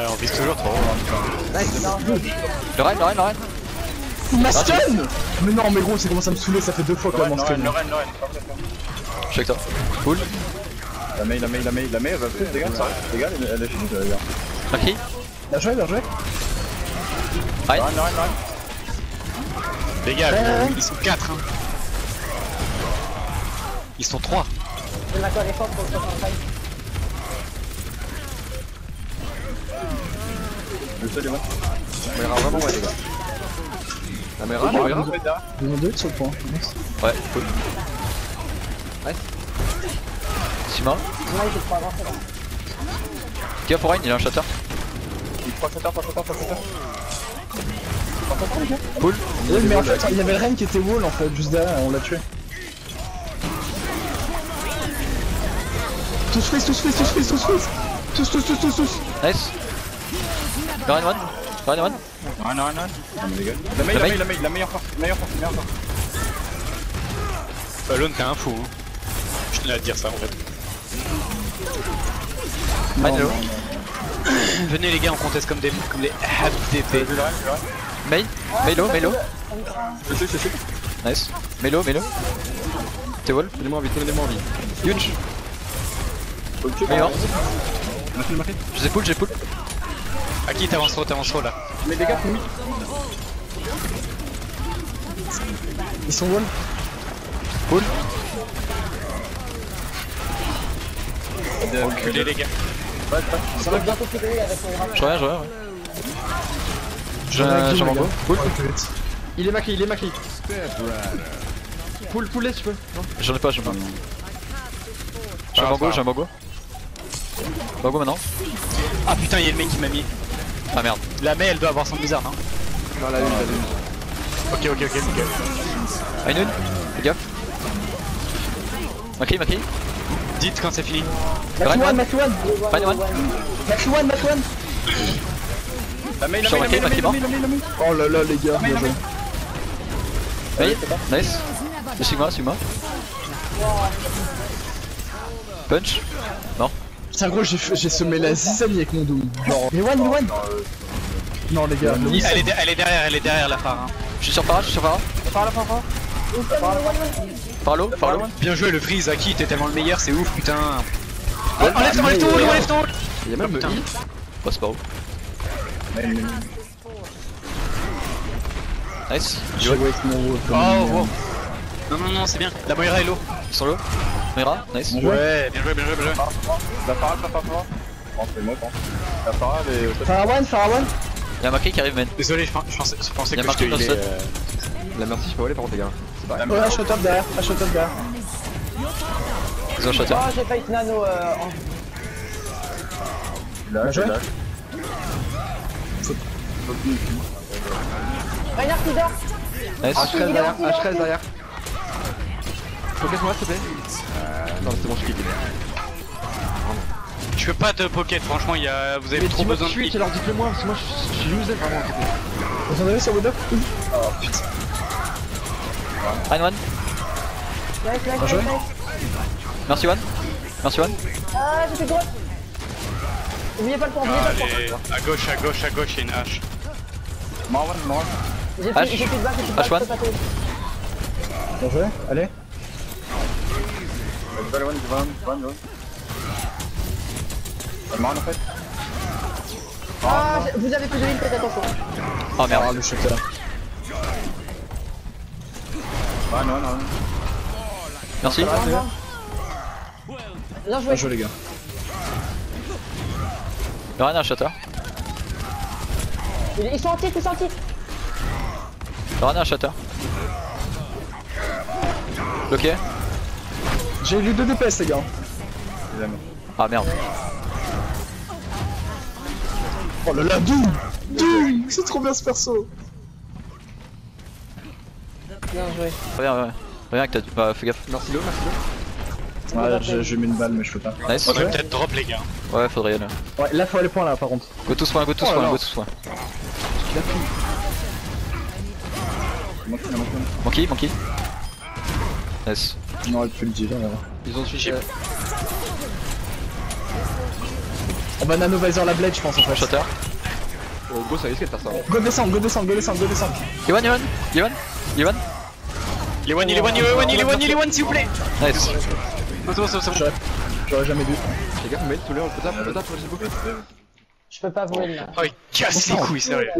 Ouais, on vise toujours trop. Le Rein, le Rein, le Rein. Il m'a stun Mais non, mais gros, c'est commence à me saouler, ça fait deux fois quand même en stun. Lorraine, Lorraine. Je suis avec toi. Cool. La main, la main, la main, la main, elle va plus, les gars, ça. Les gars, elle elle est finie, les gars. Marquis. Bien joué, bien joué. Les gars, ouais. ils sont 4 hein. Ils sont 3 Je m'accorde les forces pour le sais, les gars. Caméra vraiment ouais les gars. Caméra, caméra. Ils ont deux sur le point. Ouais, cool. Nice. Sima. Qui pour Rein, il a un shatter. Il faut sauter, faut sauter, faut sauter. Cool. Ouais, mais en fait, il y avait le Reine qui était wall en fait, juste derrière, on l'a tué. Tous freeze, tous freeze, tous freeze, tous freeze Tous, tous, tous, tous, tous Nice. Le one. Le Rein one. Non, non, non. Non, mais les gars. La main, La la la meilleure force, la meilleure force, la meilleure force. Alone, t'es un fou. Hein. Je tenais à te dire ça en fait. Venez les gars, on conteste comme des, comme des HDP. Mei. Melo, Melo. Je sais, je sais. Nice. Melo, Melo. T'es wall. Donnez-moi envie, donnez-moi envie. Huge. Ok, Meilleur. Merci, merci. Je pull, j'ai pull. À qui t'avances trop, t'avances trop là Mais les gars. Ils sont wall Cool. Reculez les gars. Ça va avec grave. Je reviens, je reviens. Ouais. Mango. Cool. Il est maquillé, il est maquillé. Pull, pull les tu peux. J'en ai pas, j'en ai pas. J'ai un Mango, j'ai un Mango. Mango maintenant. Ah putain, y'a le mec qui m'a mis. Ah merde. La main elle doit avoir son bizarre, non Non, la une, la une. Ok, ok, ok, ok. Ainun. Fais gaffe. Maki, Maki. Dites quand c'est fini. Rein one, one. Max one Rein one. Max one, Max one La main, la Sur main, la main. Oh là là les gars, bien joué. Mei. Nice. Sigma, Sigma. Punch. Non. Putain gros, j'ai fait- j'ai semé la zizanie avec mon Doom. Genre... Mais one, one Non les gars, le Elle est, de- elle est derrière, elle est derrière la phare. Hein. Je suis sur Farah, je suis sur Farah. Par là, par là. Farlo, Farlo. Bien joué le freeze, Aki, t'es tellement le meilleur, c'est ouf putain. Ouais, enlève ton, enlève ton, enlève ton. Il y a même putain. Oh, c'est pas ouf. Nice. J'ai waste mon wall comme Oh, wow. Non, non, non, c'est bien. La Moira est low. Ils sont low. Moira, nice. Ouais, bien joué, bien joué, bien joué. La parade, la parade. Bon, c'est moi, pense. La parade est Farah one Y'a Maki qui arrive, man. Désolé, je, pen- je pensais, je pensais Y a que je healais, set. euh, La merci, je peux aller par contre les gars. C'est pas Ouais, un shot up derrière, un shot up derrière. Ils ont un shatter. Oh, j'ai failli nano euh, en. Là, joué. là. Reinhardt qui dort Nice. H13 derrière, H13 derrière. Focus-moi s'il te plaît. Euh, non, c'est bon, je suis. Je peux pas te pocket, franchement, il y a... vous avez Mais trop besoin de suis, alors dites-le moi, parce que moi je je suis user vraiment. Vous en avez sur one. Nice, nice, joué. nice. Merci one. Merci one. Ah, j'ai fait grosse Oubliez pas le point, oubliez pas le point. Allez, à gauche, à gauche, à gauche, il y a une hache. Marwan, Marwan. J'ai H. fait, j'ai fait de back, j'ai fait de back, H1. je peux pas te- Bien joué, allez. Van, Van, Van, Van, Van. Marwan, en fait. Ah, vous avez plus de heal, faites attention. Oh Ah merde. le shooter. Van, Van, Van. Merci. Bien joué. Bien joué les gars. Le Rein a un shatter. Ils sont en titre, ils sont en titre. Le Rein a un shatter. Bloqué. J'ai eu 2 DPS les gars. Ah merde. Oh là là, Doom Doom C'est trop bien ce perso Bien joué. Reviens, reviens. Reviens que t'as du. Bah, fais gaffe. Merci Lo, merci Lo. Ouais, j'ai j'ai mis une balle mais je peux pas. Nice. On va peut-être drop, les gars. Ouais, faudrait y aller. Ouais, là faut aller point là par contre. Go tous point, go tous Oh là. go tous point. Monkey, Monkey. Monkey, monkey. Nice. Non, elle peut le dire. alors. Ils ont switché. On va nanovisor la blade, je pense en fait. Shatter. Euh, Go, ça risque de faire ça. Go descendre, go descendre, go descendre, go descendre. Iwan, Iwan, Iwan, Iwan. Il est one, il est one, il est one, il est one, il est one, s'il vous plaît Nice. C'est bon, c'est bon, c'est bon. J'aurais- jamais dû. Les gars, vous mettez tous les le tap, le tap, s'il vous plaît. Je peux pas vous là. Oh, il casse les couilles, sérieux.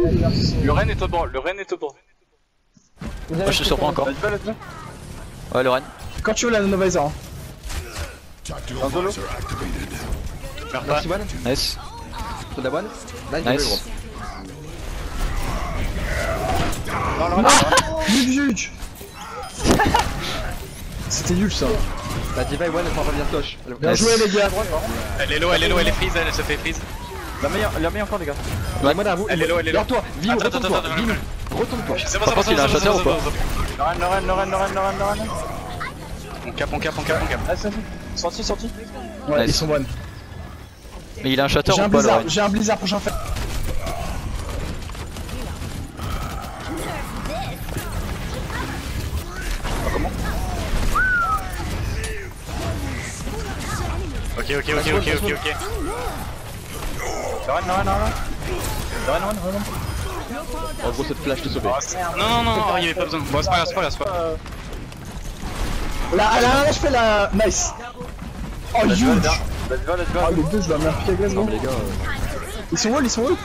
Le Ren est au bord, le Ren est au bord. Moi je te surprends encore. Ouais, Lorraine. Quand tu veux la hein. Solo. Meurs pas. Merci, One. Nice. Trop d'avoine. Nice, bien Nice. Huge, huge C'était nul ça. La Diva et One, elle prend revenir Tosh. Elle- Bien joué les gars. Elle est low, elle est low, elle est freeze, elle se fait freeze. La meilleure, la meilleure encore, les gars. Ouais, moi, à vous. Elle est low, elle est low. toi retourne-toi. retourne-toi. C'est bon, c'est il a un bon, bon, ou pas bon, bon. On cap, on cap, on cap, on cap. Ah, fait. Sorti, sorti. Ouais, Nice. ils sont one. Mais il a un shatter J'ai un ou pas, Lorraine j'ai un blizzard prochain fait. Ok, ok, ok, ok, ok, ok. Le Ren, le Ren, le Ren. En gros, cette flash te sauver. Non, non, non, non, il y avait pas besoin. Bon, c'est pas grave, c'est pas grave, c'est pas grave. Là, là, là, là, je fais la. Nice. Oh, huge. let's go. Let's go, let's Ah, les deux, je dois pied à glace, Non, les gars, euh, Ils sont où, ils sont où?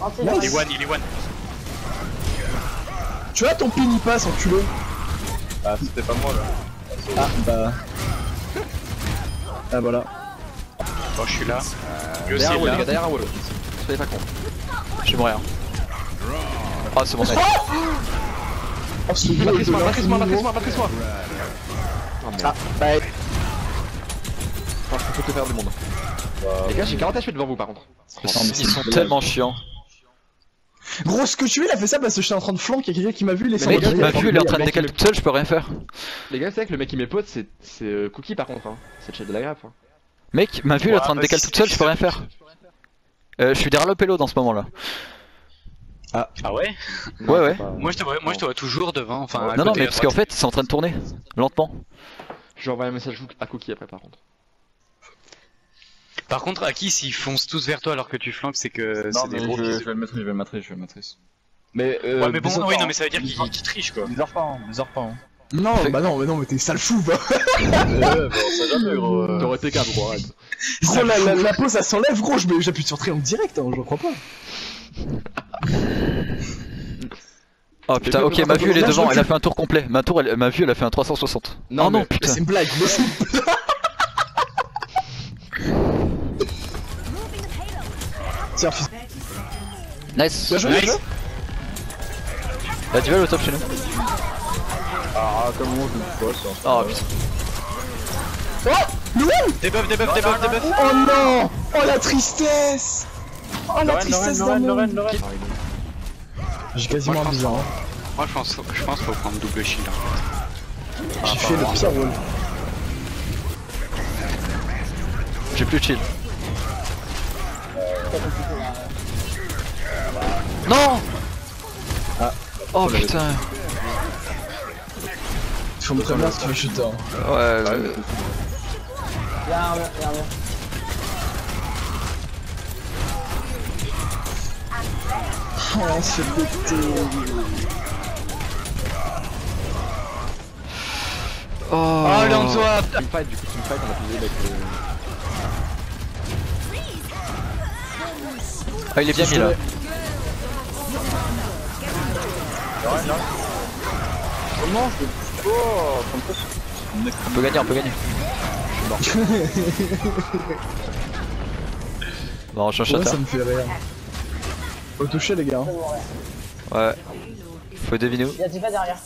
Anti, Il est one, il est one. Tu vois ton pin il passe, enculé. Ah, c'était pas moi, là. Ah, bah. Ah, voilà. Bon, je suis là. Lui aussi, derrière un il wall, les gars, derrière un wall. Soyez pas con. Je vais mourir. Ah, c'est bon, nice. Oh, Matrice-moi, matrice-moi, matrice-moi, matrice-moi. Ah, merde, bah. Enfin, je peux te faire du monde. Les gars, j'ai 40 HP devant vous par contre. Ils sont tellement chiants. Gros, ce que tu veux, il a fait ça parce que j'étais en train de flanquer quelqu'un qui m'a vu, les mec, les gars, il m'a vu, il est en train de décaler toute seule, je peux rien faire. Les gars, c'est vrai que le mec qui m'épote, c'est c'est, euh, Cookie par contre. Hein. C'est le chef de la grave. Hein. Mec, m'a vu, il est en train de décaler toute seule, je peux rien faire. Euh, je suis derrière le pélo dans ce moment là. Ah ouais Non, Ouais, ouais. pas- Moi, je te vois, moi, je te vois toujours devant, enfin. à Non, non, côté, mais à parce qu'en droite. fait, c'est en train de tourner. Lentement. Je vais envoyer un message à Cookie après par contre. Par contre, Aki, s'ils foncent tous vers toi alors que tu flanques, c'est que Non, c'est mais des gros. je, vais le maîtriser, je vais le maîtriser, je vais le maîtriser. Mais, euh. Ouais, mais bon, bizarre oui, non, mais ça veut dire qu'ils trichent quoi. Bizarre pas, hein, bizarre pas. Hein. Non, bah non, mais non, mais t'es sale fou, bah. Ouais, ça jamais, gros. euh. T'aurais été arrête. Gros, la, la, la pause, ça s'enlève, gros, je mets- j'appuie sur triangle direct, hein, je crois pas. Oh putain, ok, ma vue elle est Là, devant, elle a fait un tour complet. Ma tour, elle- ma vue elle a fait un 360. Non, oh non, mais- Mais putain. c'est une blague, mais c'est une blague. Tiens, fils. Nice. Bien joué, bien est au top chez nous. Ah, comment je me passe Oh putain. Oh, le one Debuff, debuff, debuff, debuff. Oh non Oh la tristesse Oh la tristesse Lorraine, d'un Lorraine, monde. J'ai quasiment un bizarre. Hein. Moi, je pense, je pense faut prendre double shield. en fait. J'ai fait le pire rôle. J'ai plus de shield. Non Oh putain. Faut me prévenir si tu veux shooter. hein. Ouais, ouais. Y'a un mur, y'a un Oh, on se fait péter. Oh, Oh, lance-toi Teamfight, du coup, teamfight, on a pu avec le. Ah, il est bien mis là. Comment je peux. Oh, comme ça, On peut gagner, on peut gagner. Bon, je suis un Ouais, ça me fait rire. Faut toucher les gars. hein. Ouais. Faut deviner où. Y'a Tifa derrière.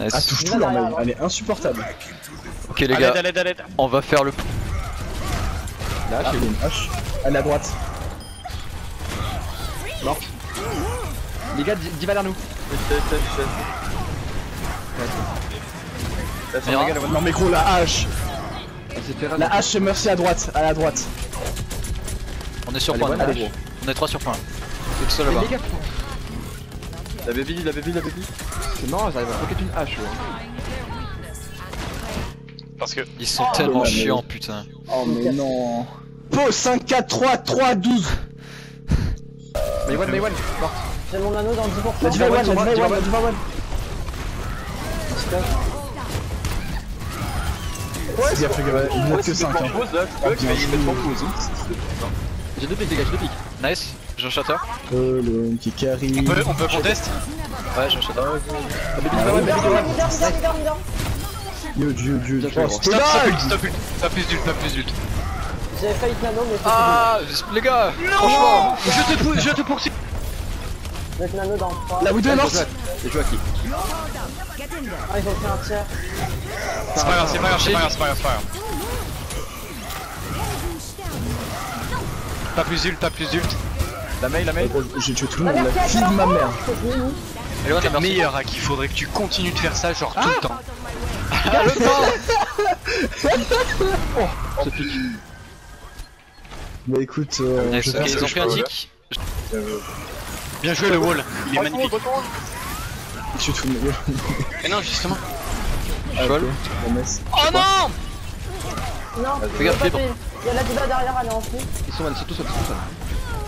Ah, touche tout mail, elle est insupportable. Ok les gars, on va faire le. Là, Ah, chez il y a une hache. Elle est à droite. Les gars, Di- Diva vers nous. Non mais gros, la hache La hache c'est Mercy à droite, à la droite. On est sur point. gros. On est 3 sur point. C'est le seul Mais là-bas. La baby, la baby, la baby. c'est marrant, j'arrive à pocket une hache, ouais. Parce que. Ils sont Oh, tellement mais- chiants, putain. Oh mais non. Po 5, 4, 3, 3, 12. Maywan, Maywan, mort. J'ai mon anneau dans 10%. La diva one, la diva one, la diva one. Gaffe, il n'y a que 5. En pause là, tu vois, tu vas y mettre en pause. J'ai deux pics, les gars, j'ai deux pics. Nice, j'ai un shatter. Qui carry. On peut, on peut contest Ouais, j'ai un shatter. Yo, Oh, gros. c'était Stop, stop, stop, plus d'ult, pas plus d'ult. J'ai failli nano, mais c'est Ah, les gars, franchement. Je te, je te poursuis. nano dans 3. La Widow est morte Et joue à qui Ah, ils ont fait un tiers. C'est pas grave, c'est pas grave, c'est pas grave, c'est pas grave, Pas plus ult, pas plus ult. La mail, la mail. Oh, j'ai tué tout le monde, la fille de ma mère. Elon, t'es meilleur hein, à qui faudrait que tu continues de faire ça, genre tout le ah temps. Ah, le Oh. Bah écoute, euh. Bien joué le wall, il est magnifique. Tu tout le monde. Mais non, justement. Ah, oh non non, Fais gaffe. Il y a la diva derrière, elle est en dessous. Ils sont mal, ils sont tous seuls, ils sont tous seuls.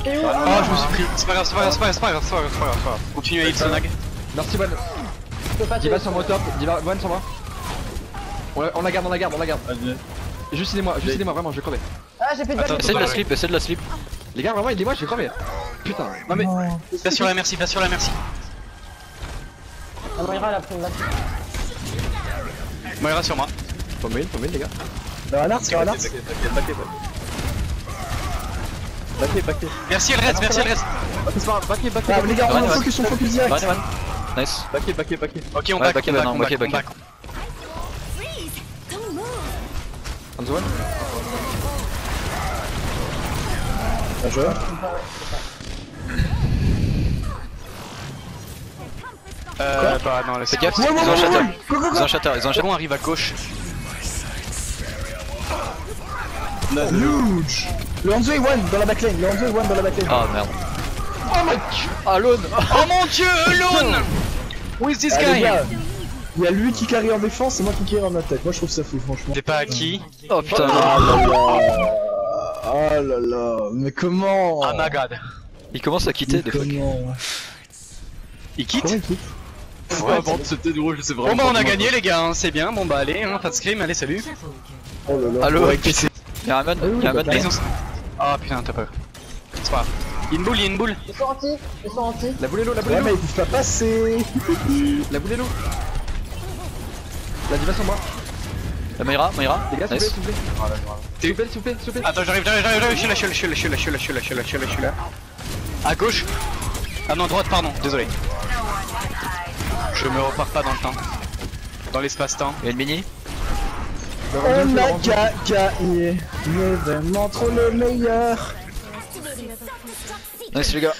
T'es où Oh, je me suis pris. C'est pas grave, c'est pas grave, c'est pas grave, c'est pas grave, c'est pas grave, c'est pas c'est. Continue à heal Sonag. Merci, One. Pas Diva sur moi au top, Diva, One sur moi. On la, la garde, on la garde, on la garde. Vas-y. Juste aidez-moi, juste aidez-moi, vraiment, je vais crever. Ah, j'ai fait de Attends, balle. Essaie de la slip, essaie de la slip. Les gars, vraiment, aidez-moi, je vais crever. Putain. Non mais. Pas sur la merci, pas sur la merci. Ah, Moira, elle a pris une balle. Moira sur moi. Faut me heal, faut me heal, les gars. Dans un art, un art. Backé, backé. Merci le reste, merci le reste. C'est pas grave, backé, backé. Les gars, on focus, on focus direct. Nice. Backé, backé, backé. Ok, on back, backé, on back, on back. On the one non, gaffe, ils ont un shatter. Ils ont un shatter, ils ont un shatter. On arrive à gauche. Huge. Le Hanzo est one dans la backlane, le Hanzo est one dans la backlane. Ah merde. Oh my Alone Oh mon dieu, alone Who is this Ah, guy? gars, il y a lui qui carry en défense et moi qui carry en attaque. Moi je trouve ça fou, franchement. T'es pas à qui Oh putain, Ah là là. Oh là là. Mais comment? Oh my god. il commence à quitter des fois. comment? Il quitte? Comment il quitte? Ouais, Avant de sauter de rouge, je sais Bon bah on a gagné les gars, hein, c'est bien, bon bah allez, hein, pas de scream, allez salut. Oh là là. Allo, Ouais, y'a Ah oui, y'a. Ils ont... Oh putain t'as peur C'est pas grave Il y a une boule, il y a une boule Ils sont anti, ils sont anti. La boule est l'eau, la boule Ouais est mais l'eau. ils peuvent pas passer La boule est l'eau. La diva sur moi. La Moira, Moira. Les gars, s'il vous plaît, Nice. s'il vous plaît. S'il vous plaît, s'il vous plaît, s'il vous plaît. Attends j'arrive, j'arrive, j'arrive, j'arrive, je suis là, je suis là, je suis là, je suis là, je suis là, je suis là, je suis là, je suis là, je suis là À gauche Ah non, droite, pardon, désolé Je me repars pas dans le temps Dans l'espace-temps Y'a une mini. On a ga- gagné Il est vraiment trop le meilleur. Nice les gars.